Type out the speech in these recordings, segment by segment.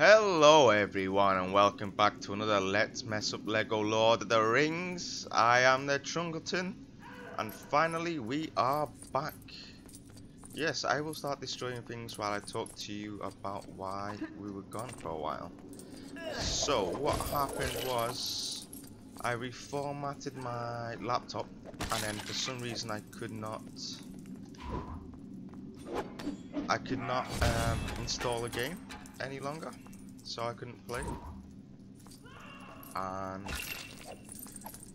Hello everyone and welcome back to another Let's Mess Up Lego Lord of the Rings. I am the Trunkleton and finally we are back. Yes, I will start destroying things while I talk to you about why we were gone for a while. So, what happened was I reformatted my laptop and then for some reason I could not I could not um, install a game any longer so I couldn't play. And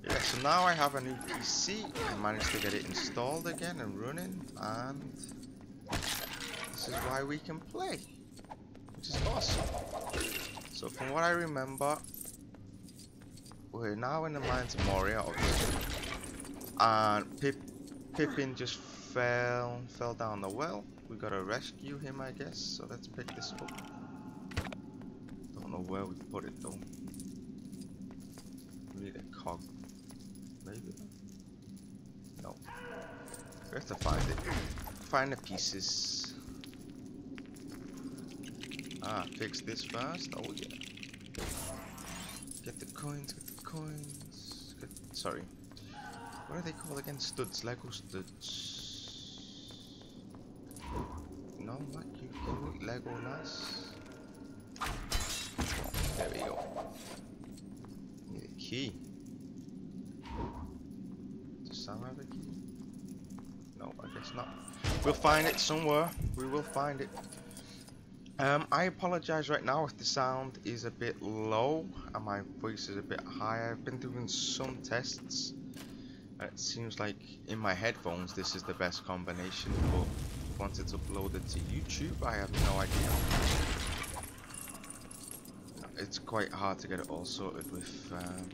yeah so now I have a new PC I managed to get it installed again and running and this is why we can play which is awesome. So from what I remember we're now in the mines of Moria obviously. And Pip Pippin just fell fell down the well. We gotta rescue him I guess so let's pick this up know where we put it though. We need a cog. Maybe. No. We have to find it find the pieces. Ah fix this first. Oh yeah. Get the coins get the coins. Get, sorry. What are they called again? Studs lego studs. No, not you. Can we Legolas? There we go. Need a key. Does Sam have a key? No, I guess not. We'll find it somewhere. We will find it. Um, I apologize right now if the sound is a bit low and my voice is a bit high. I've been doing some tests and it seems like in my headphones this is the best combination but once it's uploaded to YouTube, I have no idea. It's quite hard to get it all sorted with... Um,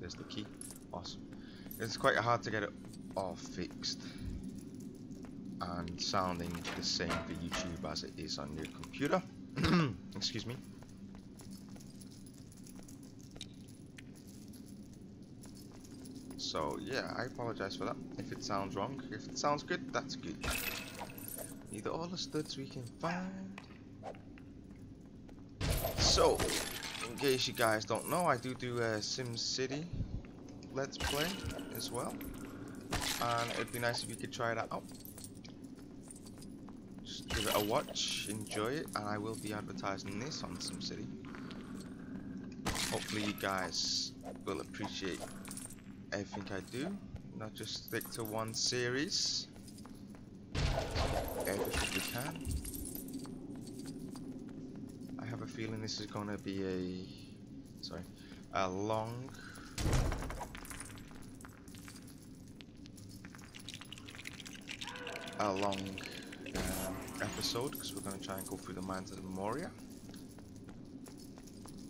there's the key. Awesome. It's quite hard to get it all fixed and sounding the same for YouTube as it is on your computer. Excuse me. So yeah, I apologize for that. If it sounds wrong, if it sounds good, that's good. Need all the studs we can find. So, in case you guys don't know, I do do uh, a Sim City Let's Play as well. And it'd be nice if you could try that out. Just give it a watch, enjoy it, and I will be advertising this on SimCity. Hopefully you guys will appreciate everything I do, not just stick to one series. Everything we can. Have a feeling this is going to be a, sorry, a long a long um, episode because we're going to try and go through the mines of Moria.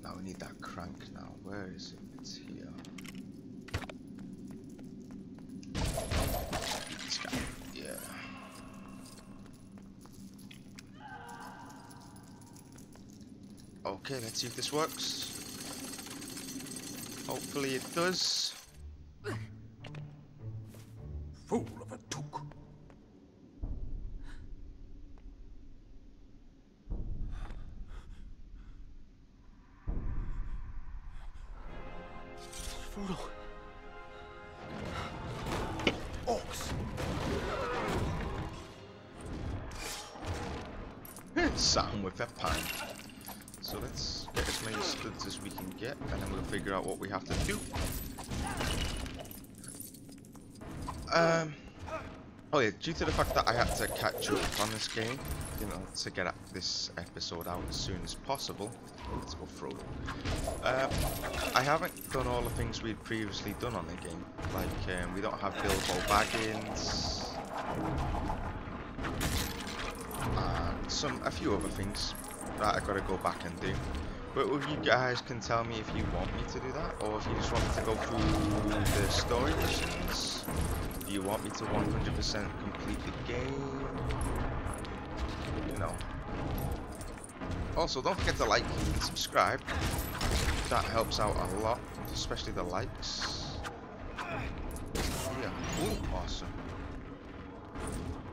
Now we need that crank now. Where is it? It's here. Okay, let's see if this works. Hopefully it does. Due to the fact that I had to catch up on this game, you know, to get this episode out as soon as possible. Let's go through. Um, I haven't done all the things we'd previously done on the game. Like, um, we don't have Bilbo Baggins. And some, a few other things that I gotta go back and do. But you guys can tell me if you want me to do that, or if you just want me to go through the story missions. You want me to 100% complete the game? No. Also, don't forget to like and subscribe. That helps out a lot, especially the likes. Yeah, Ooh, awesome.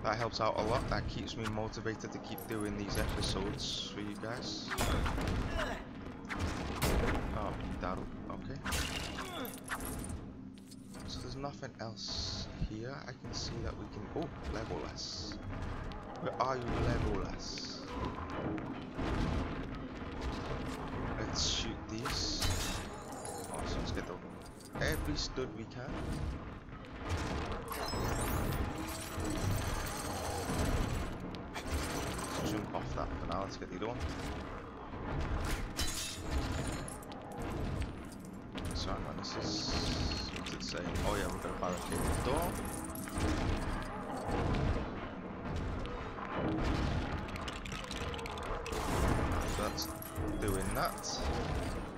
That helps out a lot. That keeps me motivated to keep doing these episodes for you guys. Oh, that'll okay. Nothing else here. I can see that we can. Oh, Legolas. Where are you, Legolas? Let's shoot these. Oh, awesome. Let's get the every stud we can. Let's jump off that for now. Let's get the other one. Sorry, man. This is. Saying? Oh yeah, we're gonna barricade the door. That's doing that.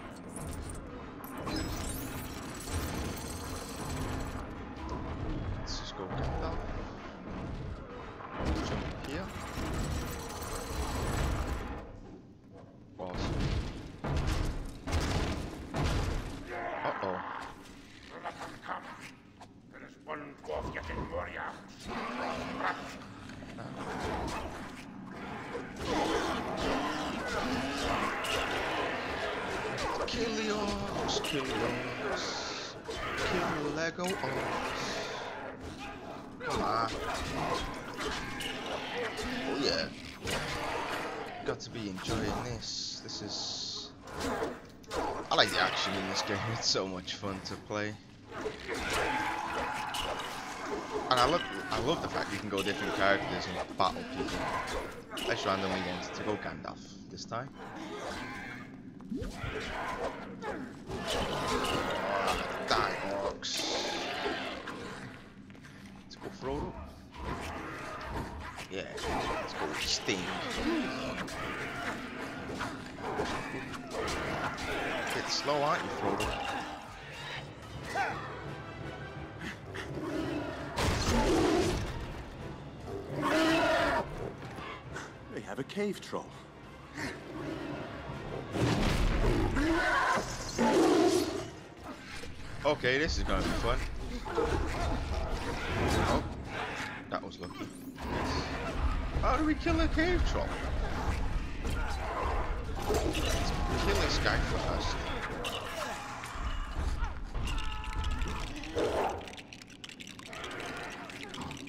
Like the action in this game. It's so much fun to play. And I love, I love the fact you can go different characters and battle people. Let's randomly get to go Gandalf this time. Die, orcs. Let's go Frodo. Yeah, let's go Sting. Slow, aren't you, Frodo? They have a cave troll. Okay, this is gonna be fun. Oh, that was lucky. How do we kill a cave troll? Let's kill this guy first.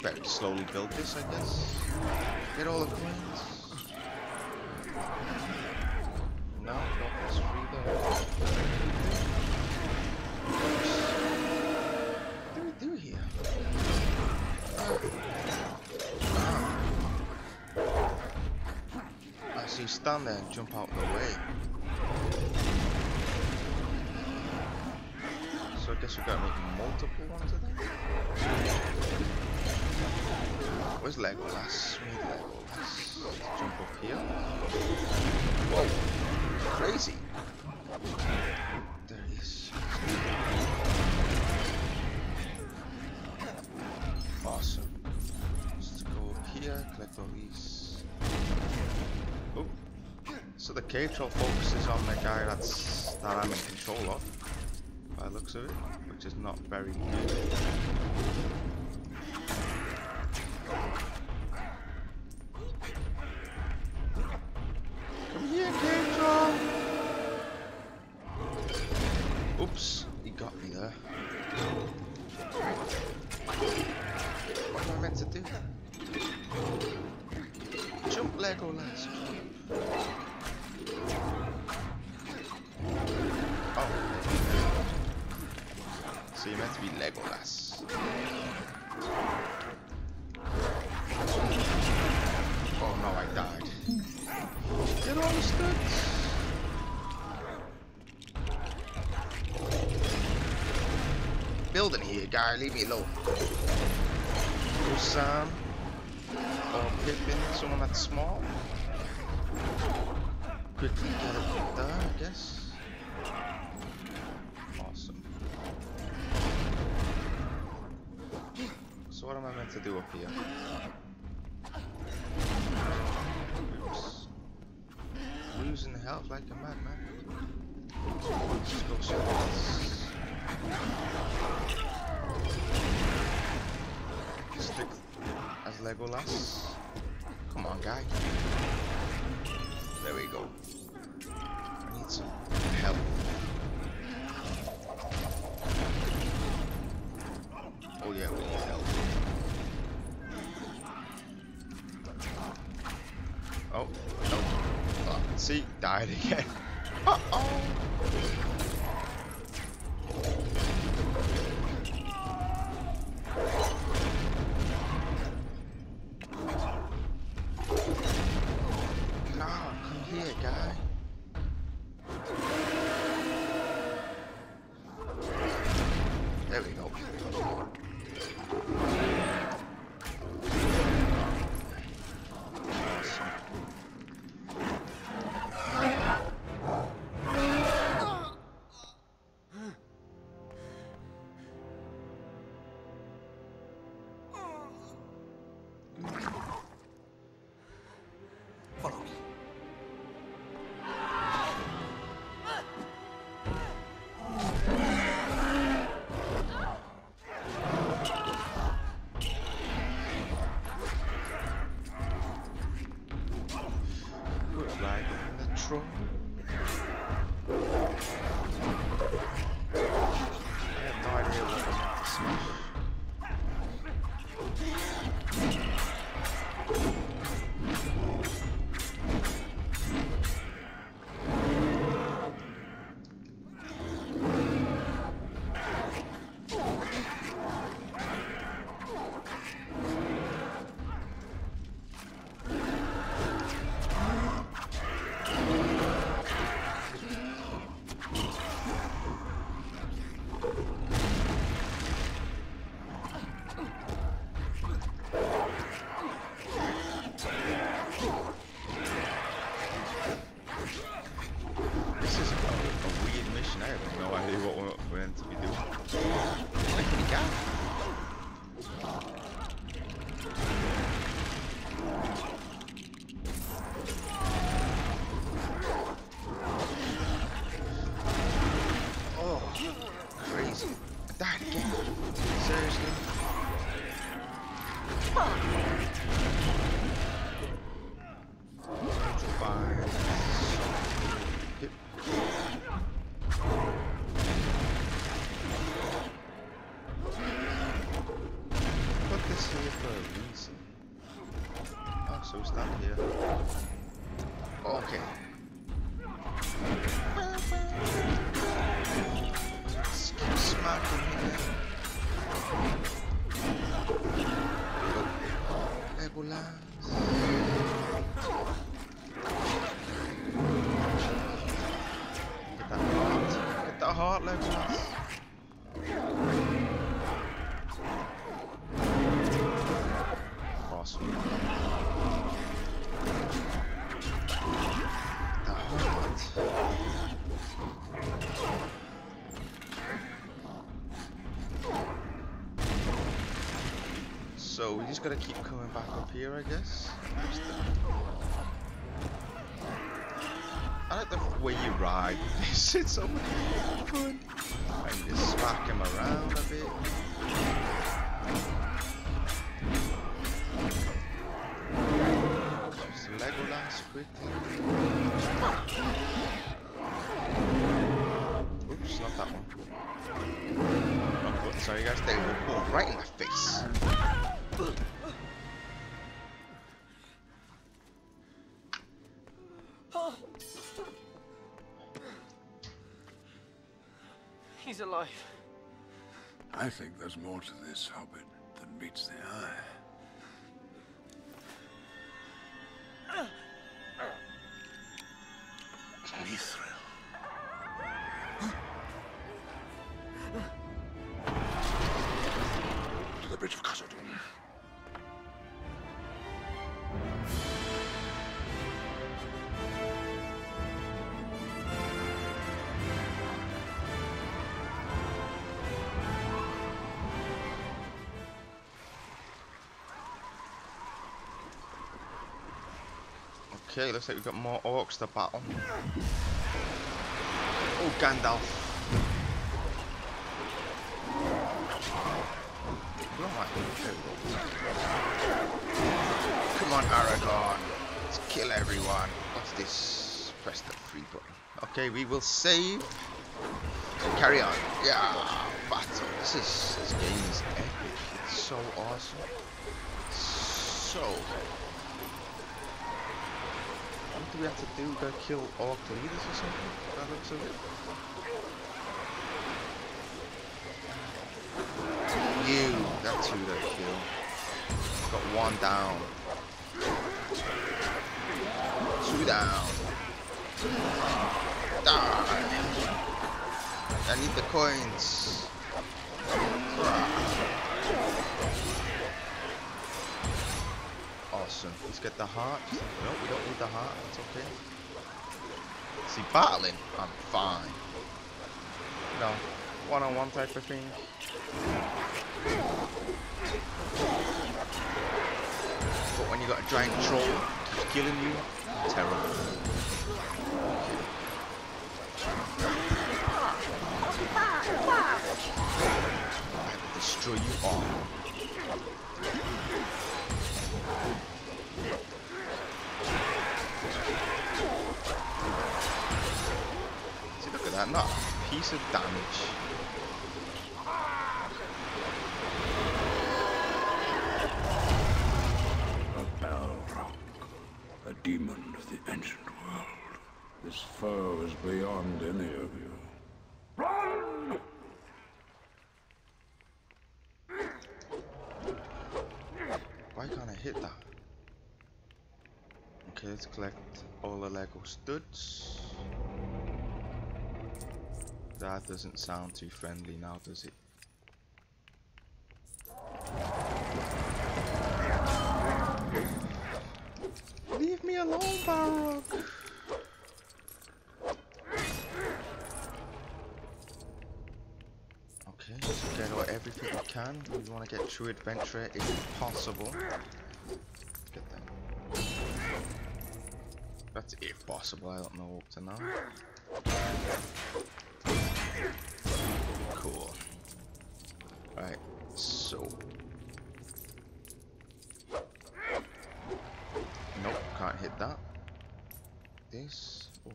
Very slowly build this, I guess. Get all the coins. No, it's free there. What do we do here? Ah. I see stand there and jump out of the way. So I guess we gotta make multiple ones of them. Where's Legolas? Need Legolas. Let's jump up here. Whoa! Crazy! There he is. Awesome. Let's go up here, collect all these. Oh. So the cave troll focuses on the guy that's that I'm in control of. By the looks of it, which is not very good. Building here, guy. Leave me alone. Go Sam. Or Pippin, someone that's small. Quickly get it there, I guess. Awesome. So what am I meant to do up here? Oops. Losing health like a madman. Legolas. Come on, guy. There we go. I need some help. Oh yeah, we need help. Oh, no. Oh, ah, see, died again. Just gotta keep coming back up here, I guess. I like the way you ride this. It's so much fun. And just smack him around a bit. Use Legolas quickly. Oops, not that one. Button, sorry guys. They go right in my face. He's alive. I think there's more to this hobbit than meets the eye. Mithril. To the bridge of Khazad-dûm. Okay, looks like we've got more orcs to battle. Oh, Gandalf. Come on, Aragorn. Let's kill everyone. What's this? Press the free button. Okay, we will save. Carry on. Yeah, battle. This is this game is epic. It's so awesome. So. What do we have to do? Go kill orc leaders or something? That looks of it. You, that's who they kill. Got one down. Two down. Die. I need the coins. Let's get the heart. No, we don't need the heart. That's okay. See, battling, I'm fine. No, one-on-one -on -one type of thing. But when you got a giant troll killing you, terrible. I will destroy you all. A piece of damage. A Balrog, a demon of the ancient world. This foe is beyond any of you. Run! Why can't I hit that? Okay, let's collect all the Lego studs. That doesn't sound too friendly now, does it? Leave me alone, Balrog! Okay, so get out everything we can. We want to get through adventure if possible. Get that. That's if possible, I don't know up to now. Cool. Right, so. Nope, can't hit that. This. Oh.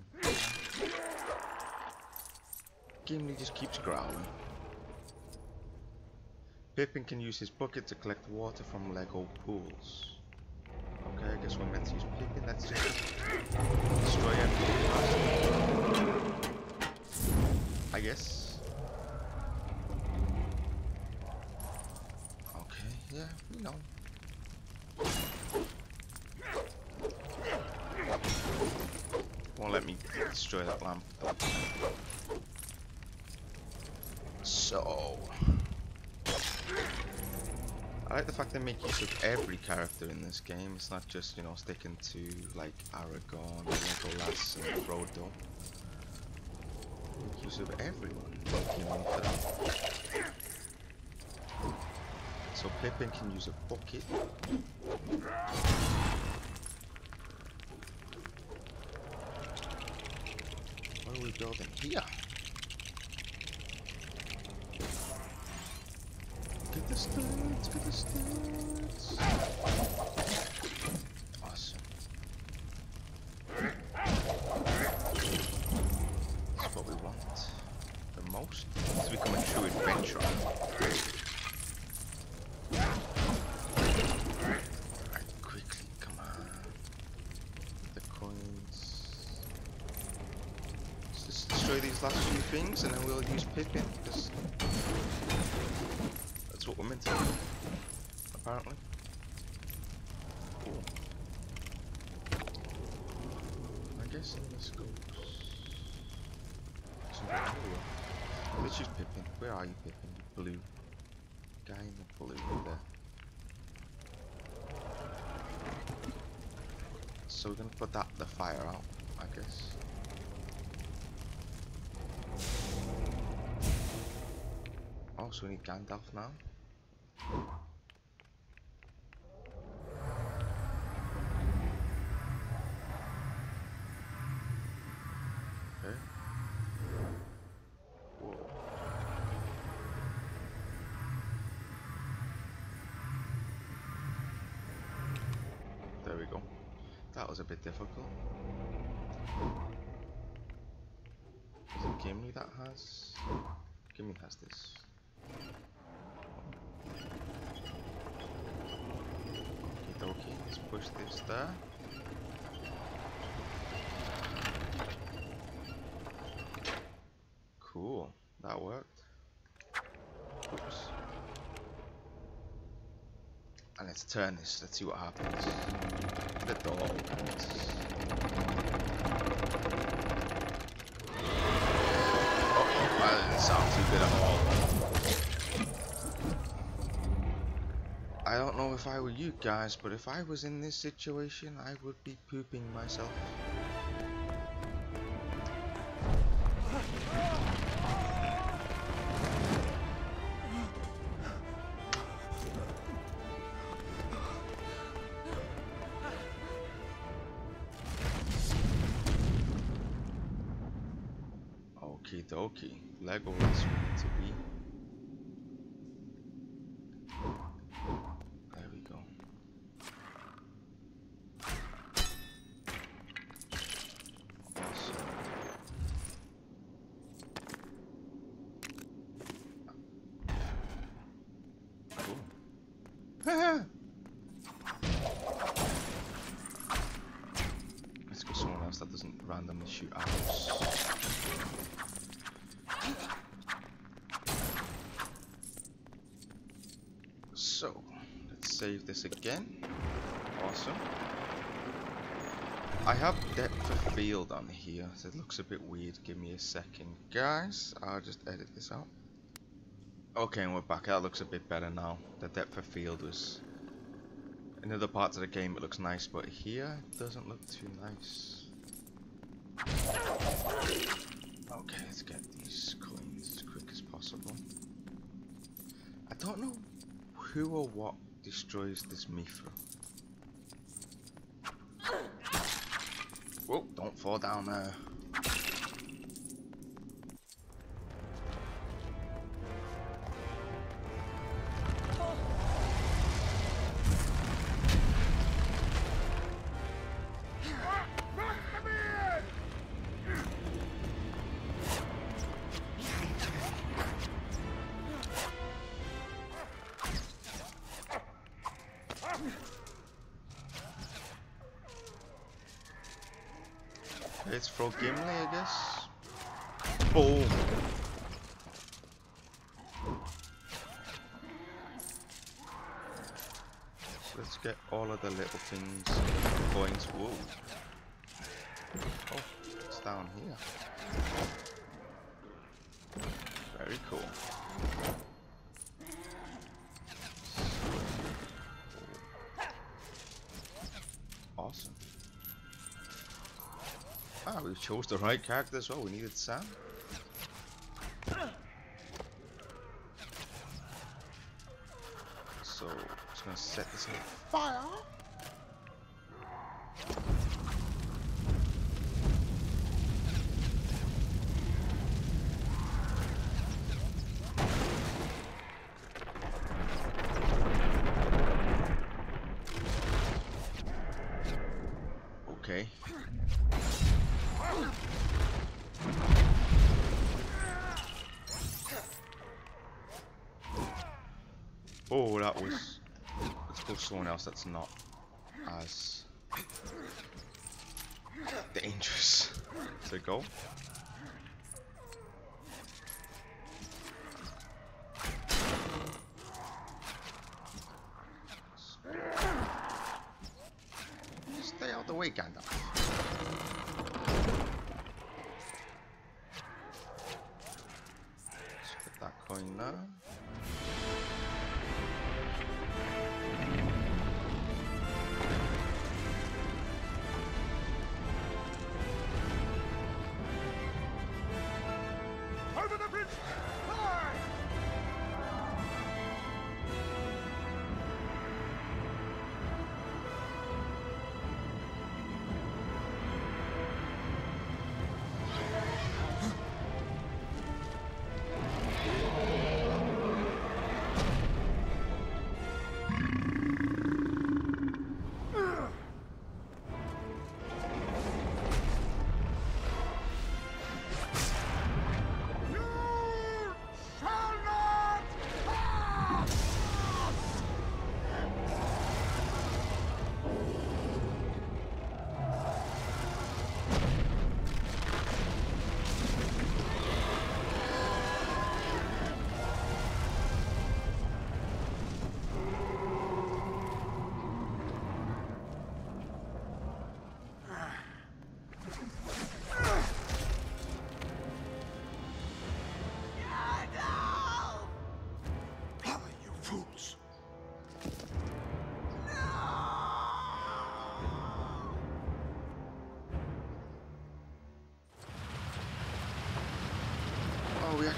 Gimli just keeps growling. Pippin can use his bucket to collect water from Lego pools. Okay, I guess we're meant to use Pippin. Let's just destroy everything. I guess. Okay, yeah, we know. Won't let me destroy that lamp. So. I like the fact they make use of every character in this game. It's not just, you know, sticking to like Aragorn, Legolas, and Frodo. Of everyone. You know. So Pippin can use a bucket. What are we building here? Get the studs, get the studs. Awesome. That's what we want. The most. It's become a true adventure. Right, quickly, come on. The coins. Let's just destroy these last few things and then we'll use Pippin. Just that's what we're meant to do, apparently. Cool. I guess this goes. here. Let's use Pippin. Where are you, Pippin? You blue. Guy in the blue there. So we're gonna put that the fire out, I guess. Also need Gandalf now. Okay. There we go. That was a bit difficult. Is it Gimli that has? Gimli has this. There. Cool, that worked. Oops. And let's turn this, let's see what happens. The door opens. Uh-oh, that didn't sound too good at all. I don't know if I were you guys, but if I was in this situation, I would be pooping myself. Save this again. Awesome. I have depth of field on here, so it looks a bit weird. Give me a second, guys. I'll just edit this out. Okay, and we're back. That looks a bit better now. The depth of field was... In other parts of the game it looks nice, but here it doesn't look too nice. Okay, let's get these coins as quick as possible. I don't know who or what destroys this Mithra. Whoa, don't fall down there. All of the little things, coins. Whoa. Oh, it's down here. Very cool. Awesome. Ah, we chose the right character as well. We needed Sam. So, just gonna set this on fire. Okay. Oh, that was. Let's go someone else that's not as dangerous to go. Stay out the way, Gandalf.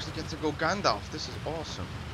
Get to go Gandalf. This is awesome.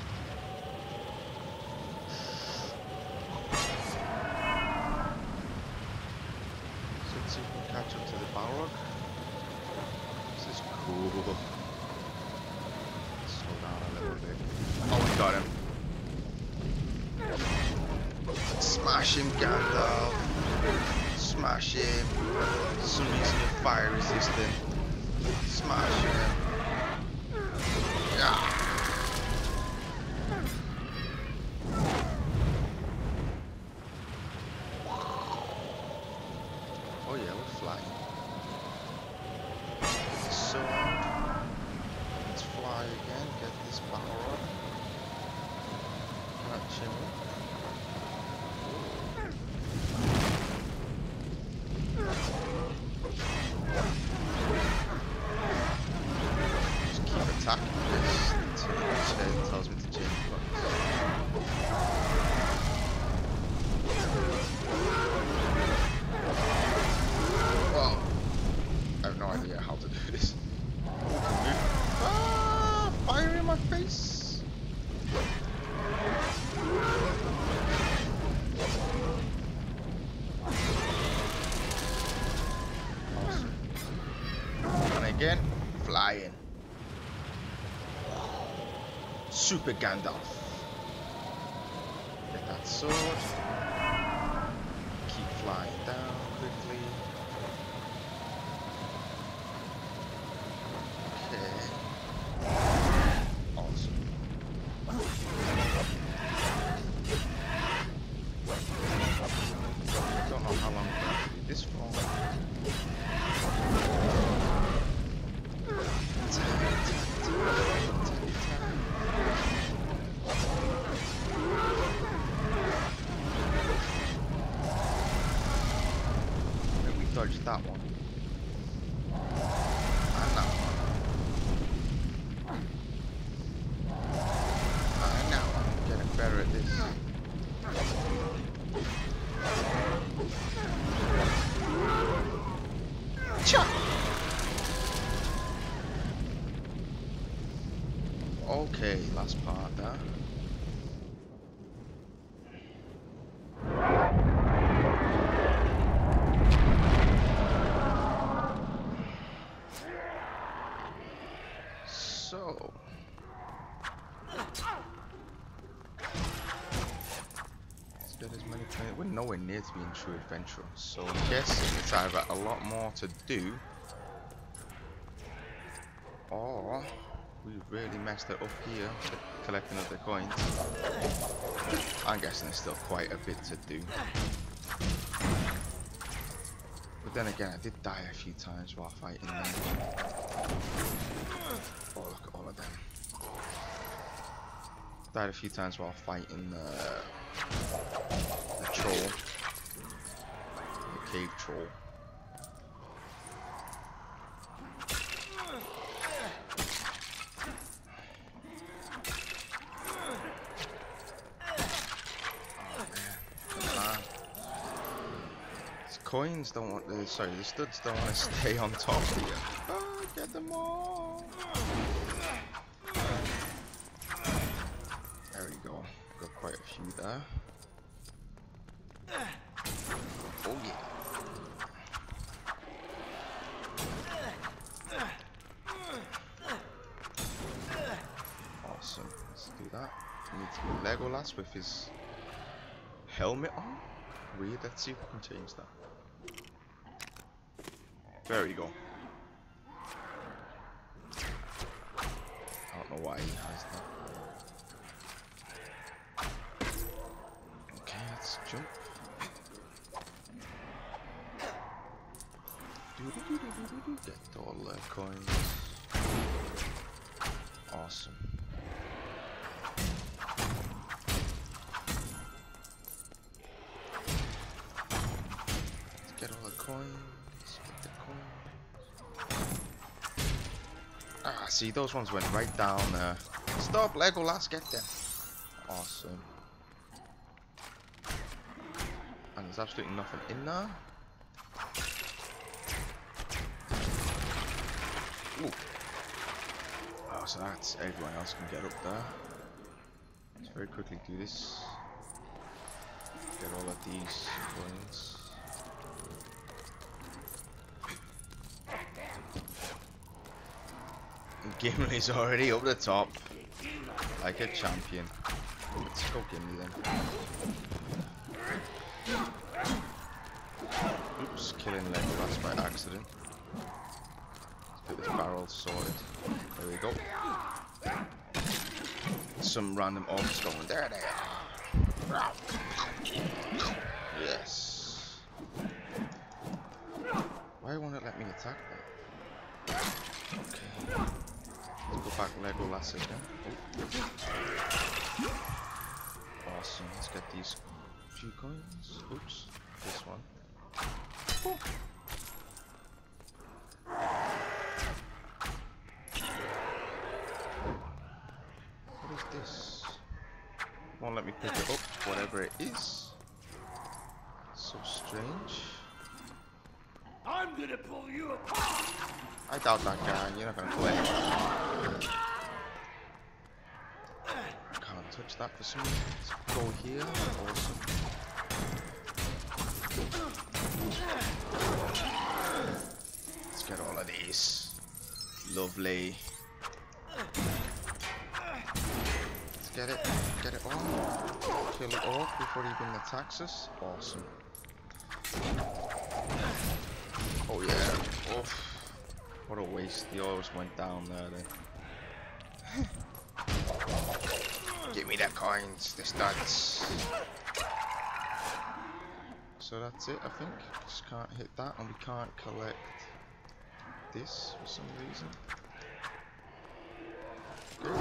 Get this power up. Catch him. Just keep attacking this until it tells me to change buttons. Well, I have no idea how to do this. Ah, fire in my face! Awesome. And again, flying. Super Okay, last part there. So. Let's get as many players. We're nowhere near to being true adventure, so I'm guessing it's either a lot more to do or we really messed it up here collecting of the coins. I'm guessing there's still quite a bit to do. But then again, I did die a few times while fighting them. Oh, look at all of them. Died a few times while fighting the, the troll. The cave troll. Ah. These don't want the sorry, the studs don't want to stay on top here. Oh, get them all. There we go. Got quite a few there. Oh yeah. Awesome. Let's do that. We need to Legolas with his helmet on. Weird. Let's see if we can change that. There we go. I don't know why he has that. Okay, let's jump. Get all the coins. Awesome. See, those ones went right down there. Stop, Legolas, get them. Awesome. And there's absolutely nothing in there. Ooh. Oh, so that's everyone else can get up there. Let's very quickly do this. Get all of these coins. Gimli's already up the top. Like a champion. Let's go Gimli then. Oops, killing Legolas by accident. Let's get this barrel sorted. There we go. Some random orcs going. There they are. Yes. Why won't it let me attack them? Okay. Let's go back Legolas again. Oh. Awesome. Let's get these few coins. Oops. This one. What is this? Won't let me pick it up, whatever it is. So strange. I'm gonna pull you apart! I doubt that guy, you're not gonna play. Can't touch that for some reason. Let's go here. Awesome. Let's get all of these. Lovely. Let's get it. Get it all. Kill it all before he even attacks us. Awesome. Oh yeah. Oof. What a waste. The oils went down there then. Give me the coins, the studs. So that's it, I think. Just can't hit that, and we can't collect this for some reason. Good.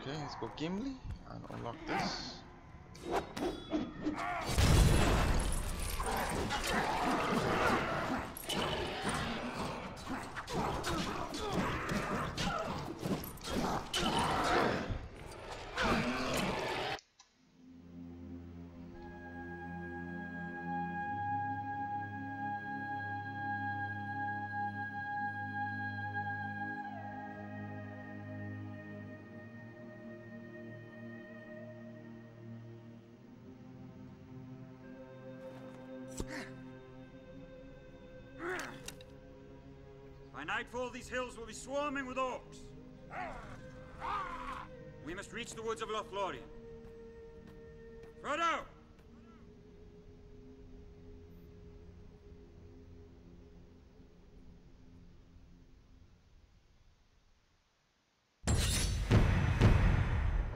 Okay, let's go Gimli and unlock this. By nightfall, these hills will be swarming with orcs. We must reach the woods of Lothlorien. Frodo!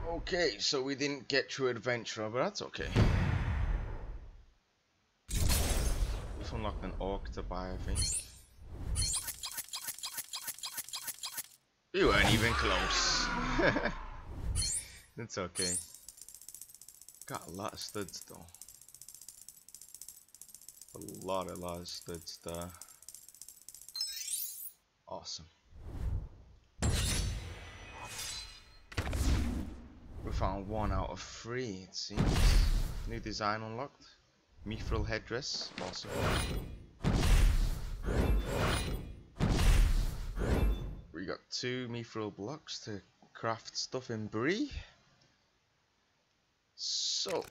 Okay, so we didn't get through adventure, but that's okay. We've unlocked an orc to buy, I think. We weren't even close. it's okay. Got a lot of studs though. A lot, a lot of studs. Awesome. We found one out of three, it seems. New design unlocked. Mithril headdress, awesome. We got two mithril blocks to craft stuff in Bree. So,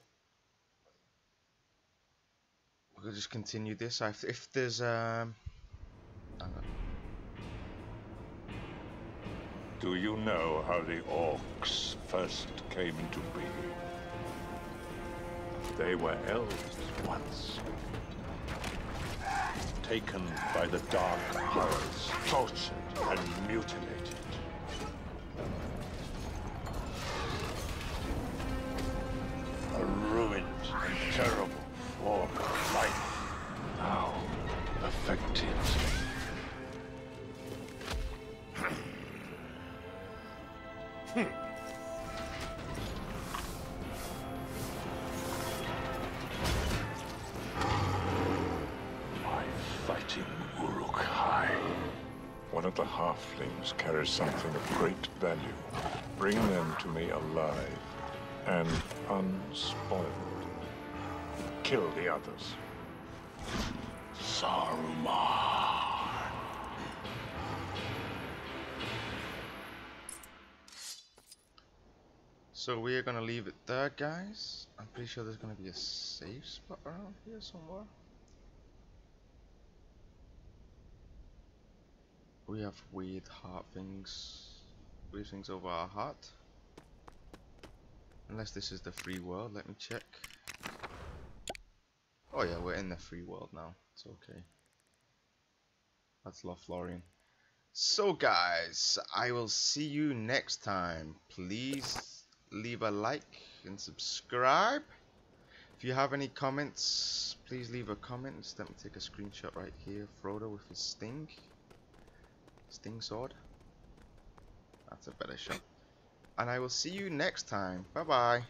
we'll just continue this. If, if there's um. Do you know how the orcs first came into being? They were elves once. Taken by the dark powers, tortured and mutilated. One of the halflings carries something of great value. Bring them to me alive and unspoiled. Kill the others. Saruman. So we are gonna leave it there, guys. I'm pretty sure there's gonna be a safe spot around here somewhere. We have weird heart things, weird things over our heart. Unless this is the free world, let me check. Oh yeah, we're in the free world now. It's okay. That's Lothlorien. So guys, I will see you next time. Please leave a like and subscribe. If you have any comments, please leave a comment. Let me take a screenshot right here. Frodo with his sting. Sting sword. That's a better shot. And I will see you next time. Bye bye.